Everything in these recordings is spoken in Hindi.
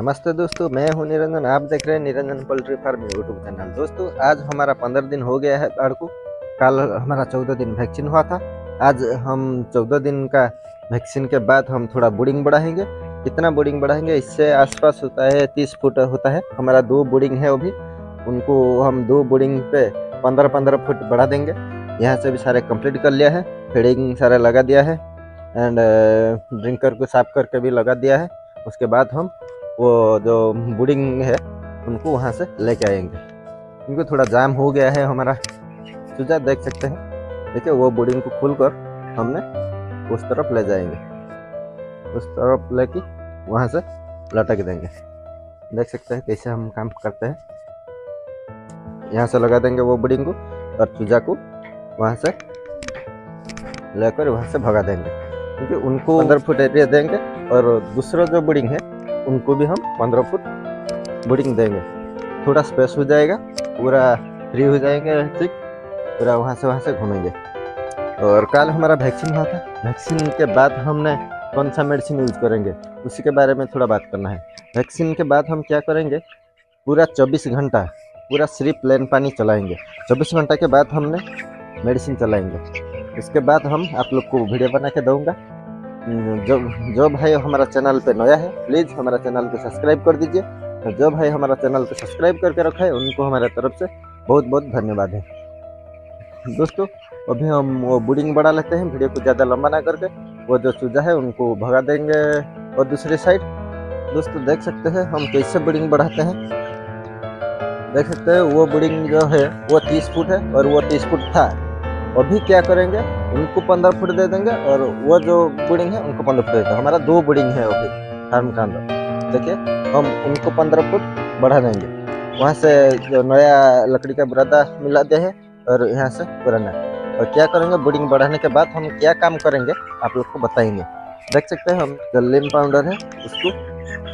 नमस्ते दोस्तों, मैं हूँ निरंजन। आप देख रहे हैं Niranjan poultry farm YouTube channel दोस्तों, आज हमारा पंद्रह दिन हो गया है बाढ़ को कल हमारा चौदह दिन वैक्सीन हुआ था। आज हम चौदह दिन का वैक्सीन के बाद हम थोड़ा बोर्डिंग बढ़ाएँगे। कितना बोर्डिंग बढ़ाएँगे, इससे आसपास होता है, तीस फुट होता है। हमारा दो बोर्डिंग है अभी। उनको हम दो बोर्डिंग पे पंद्रह पंद्रह फुट बढ़ा देंगे। यहाँ से भी सारे कंप्लीट कर लिया है। फीडिंग सारा लगा दिया है। एंड ड्रिंकर को साफ़ करके भी लगा दिया है। उसके बाद हम वो जो बोर्डिंग है उनको वहाँ से लेके आएँगे। क्योंकि थोड़ा जाम हो गया है हमारा। चूजा देख सकते हैं। देखिए वो बोर्डिंग को खोल कर हमने उस तरफ़ ले जाएँगे। उस तरफ़ लेके वहाँ से लटक देंगे। देख सकते हैं कैसे हम काम करते हैं। यहाँ से लगा देंगे वो बोर्डिंग को और चूजा को वहाँ से लेकर वहाँ से भगा देंगे। क्योंकि उनको अंदर फुट एरिया देंगे और दूसरा जो बोर्डिंग है उनको भी हम पंद्रह फुट बोर्डिंग देंगे। थोड़ा स्पेस हो जाएगा, पूरा फ्री हो जाएँगे, ठीक। पूरा वहाँ से वहाँ से घूमेंगे। और कल हमारा वैक्सीन हुआ था। वैक्सीन के बाद हमने कौन सा मेडिसिन यूज़ करेंगे, उसी के बारे में थोड़ा बात करना है। वैक्सीन के बाद हम क्या करेंगे, पूरा 24 घंटा, पूरा सिर्फ़ प्लेन पानी चलाएँगे। 24 घंटा के बाद हमने मेडिसिन चलाएँगे। इसके बाद हम आप लोग को वीडियो बना के दूँगा। जो जो भाई हमारा चैनल पे नया है प्लीज़ हमारा चैनल को सब्सक्राइब कर दीजिए। और जो भाई हमारा चैनल को सब्सक्राइब करके रखा है, उनको हमारे तरफ़ से बहुत बहुत धन्यवाद है। दोस्तों, अभी हम वो बोर्डिंग बढ़ा लेते हैं, वीडियो को ज़्यादा लंबा ना करके। वो जो चूजा है, उनको भगा देंगे और दूसरी साइड दोस्तों, देख सकते हैं हम कैसे बोर्डिंग बढ़ाते हैं। देख सकते हैं, वो बोर्डिंग जो है, वो तीस फुट है और वो तीस फुट था। अभी क्या करेंगे? उनको पंद्रह फुट दे देंगे और वो जो बोर्डिंग है, उनको पंद्रह फुट दे देंगे। हमारा दो बोर्डिंग है अभी फार्म का अंदर देखिए, हम उनको पंद्रह फुट बढ़ा देंगे। वहाँ से जो नया लकड़ी का बुरादा मिला दे है और यहाँ से पुराना। और क्या करेंगे? बोर्डिंग बढ़ाने के बाद हम क्या काम करेंगे, आप लोग को बताएँगे। देख सकते हैं हम, जो लिम पाउडर है, उसको,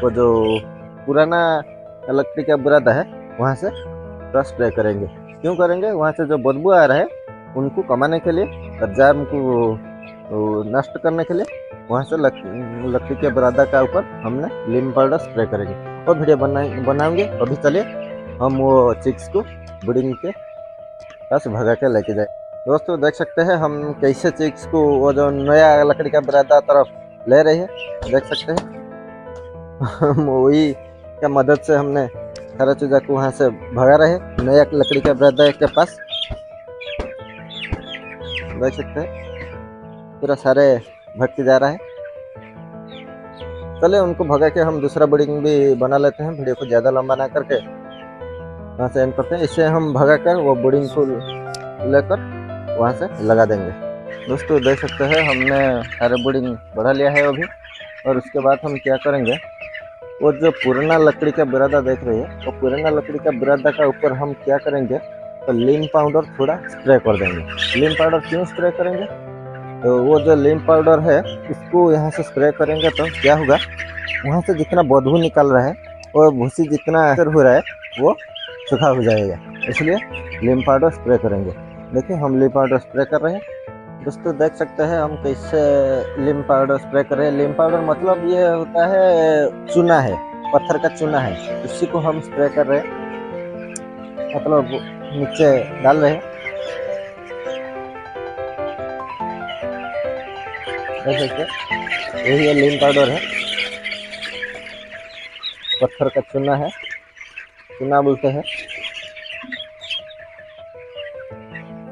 वो जो पुराना लकड़ी का बुरादा है, वहाँ से स्प्रे करेंगे। क्यों करेंगे? वहाँ से जो बदबू आ रहा है उनको कमाने के लिए और को नष्ट करने के लिए वहाँ से लक, लकड़ी के बरादा का ऊपर हमने लिम पाउडर स्प्रे करेंगे। और वीडियो बनाए बनाएँगे अभी चलिए हम वो चिक्स को ब्रीडिंग के पास भगा के लेके जाए। दोस्तों देख सकते हैं हम कैसे चिक्स को वो जो नया लकड़ी का बरादा तरफ़ ले रही है देख सकते हैं। हम वही का मदद से हमने सारा चूजा को वहाँ से भगा रहे नया लकड़ी का बरादा के पास। देख सकते हैं। पूरा सारे भटके जा रहा है। चले, उनको भगा के हम दूसरा बोर्डिंग भी बना लेते हैं वीडियो को ज़्यादा लंबा ना करके। वहाँ से एंड करते हैं। इससे हम भगा कर वो बोर्डिंग को लेकर वहाँ से लगा देंगे। दोस्तों, देख सकते हैं, हमने सारे बोर्डिंग बढ़ा लिया है अभी। और उसके बाद हम क्या करेंगे? वो जो पुराना लकड़ी का बिरादा देख रही है, वो पुराना लकड़ी का बिरादा का ऊपर हम क्या करेंगे? तो लीम पाउडर थोड़ा स्प्रे कर देंगे। लीम पाउडर क्यों स्प्रे करेंगे? तो वो जो लीम पाउडर है उसको यहाँ से स्प्रे करेंगे तो क्या होगा? वहाँ से जितना बदबू निकल रहा है और भूसी जितना असर हो रहा है, वो सूखा हो जाएगा। इसलिए लीम पाउडर स्प्रे करेंगे। देखिए, हम लीम पाउडर स्प्रे कर रहे हैं। दोस्तों, देख सकते हैं हम कैसे लीम पाउडर स्प्रे कर रहे हैं। लीम पाउडर मतलब ये होता है चूना है, पत्थर का चूना है। उसी को हम स्प्रे कर रहे हैं। मतलब नीचे डाल रहे देख सकते यही है लीम पाउडर है। पत्थर का चूना है, चूना बोलते हैं।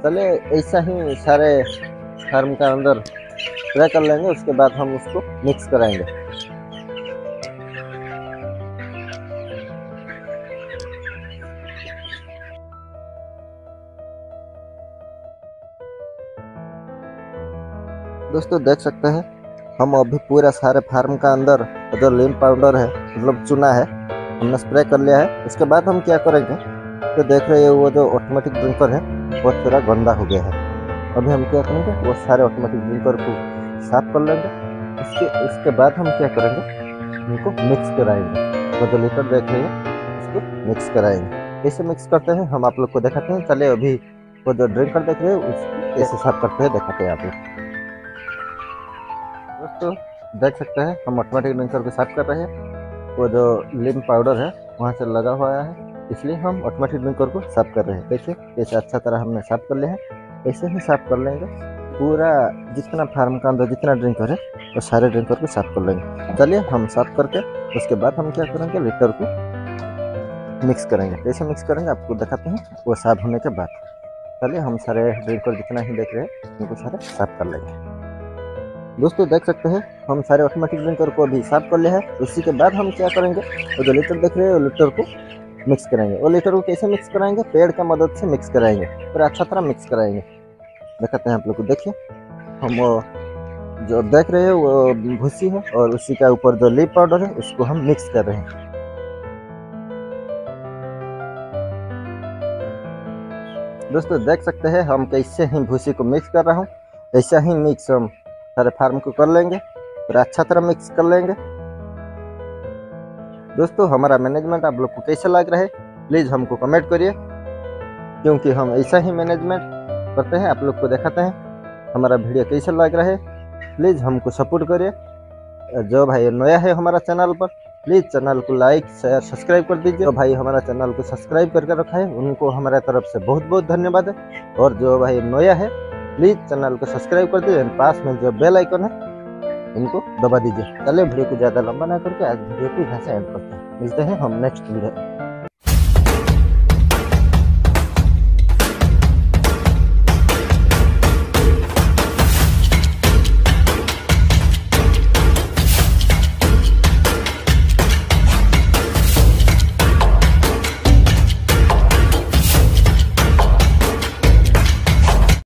चले, ऐसा ही सारे फार्म का अंदर स्प्रे कर लेंगे, उसके बाद हम उसको मिक्स कराएँगे। दोस्तों, देख सकते हैं, हम अभी पूरा सारे फार्म का अंदर, जो लीम पाउडर है मतलब चुना है, हमने स्प्रे कर लिया है। इसके बाद हम क्या करेंगे तो देख रहे हैं, वो जो ऑटोमेटिक ड्रिंकर है, वो थोड़ा गंदा हो गया है। अभी हम क्या करेंगे, वो सारे ऑटोमेटिक ड्रिंकर को साफ़ कर लेंगे। इसके इसके बाद हम क्या करेंगे उनको मिक्स कराएँगे। वो जो लीटर देख रहे हैं, उसको मिक्स कराएँगे। कैसे मिक्स करते हैं, हम आप लोग को दिखाते हैं। चले अभी वो जो ड्रिंकर देख रहे हैं उसको कैसे साफ़ करते हैं, दिखाते हैं आप लोग। दोस्तों, देख सकते हैं, हम ऑटोमेटिक ड्रिंकर को साफ़ कर रहे हैं। वो जो लिम पाउडर है, वहाँ से लगा हुआ है। इसलिए हम ऑटोमेटिक ड्रिंकर को साफ़ कर रहे हैं। देखिए, कैसे अच्छा तरह हमने साफ़ कर लिया है। ऐसे ही साफ़ कर लेंगे। पूरा जितना फार्म का अंदर जितना ड्रिंकर है वो सारे ड्रिंकर को साफ़ कर लेंगे। चलिए, हम साफ़ करके, उसके बाद हम क्या करेंगे लीटर को मिक्स करेंगे। कैसे मिक्स करेंगे, आपको दिखाते हैं। वो साफ़ होने के बाद। चलिए, हम सारे ड्रिंकर जितना ही देख रहे हैं, उनको सारे साफ़ कर लेंगे। दोस्तों, देख सकते हैं, हम सारे ऑटोमेटिक ड्रिंकर को अभी साफ़ कर लिया है। उसी के बाद हम क्या करेंगे, वो जो लीटर देख रहे हैं लीटर को मिक्स कराएँगे वो लीटर को कैसे मिक्स कराएँगे? पेड़ का मदद से मिक्स कराएँगे, पूरा अच्छा तरह मिक्स कराएँगे। दिखाते हैं आप लोग को, देखिए। हम जो देख रहे हैं, वो भूसी है, और उसी का ऊपर जो लीप पाउडर है, उसको हम मिक्स कर रहे हैं। दोस्तों, देख सकते हैं, हम कैसे ही भूसी को मिक्स कर रहा हूँ। ऐसा ही मिक्स हम सारे फार्म को कर लेंगे और अच्छा तरह मिक्स कर लेंगे। दोस्तों, हमारा मैनेजमेंट आप लोग को कैसा लग रहा है? प्लीज़ हमको कमेंट करिए। क्योंकि हम ऐसा ही मैनेजमेंट करते हैं, आप लोग को दिखाते हैं। हमारा वीडियो कैसा लग रहा है? प्लीज़ हमको सपोर्ट करिए। जो भाई नया है हमारा चैनल पर प्लीज़ चैनल को लाइक शेयर सब्सक्राइब कर दीजिए। जो भाई हमारा चैनल को सब्सक्राइब करके रखा है, उनको हमारे तरफ़ से बहुत बहुत धन्यवाद है। और जो भाई नया है प्लीज़ चैनल को सब्सक्राइब कर दीजिए पास में जो बेल आइकन है इनको दबा दीजिए। चलिए वीडियो को ज़्यादा लंबा ना करके आज वीडियो को यहाँ से एंड करते हैं। मिलते हैं हम नेक्स्ट वीडियो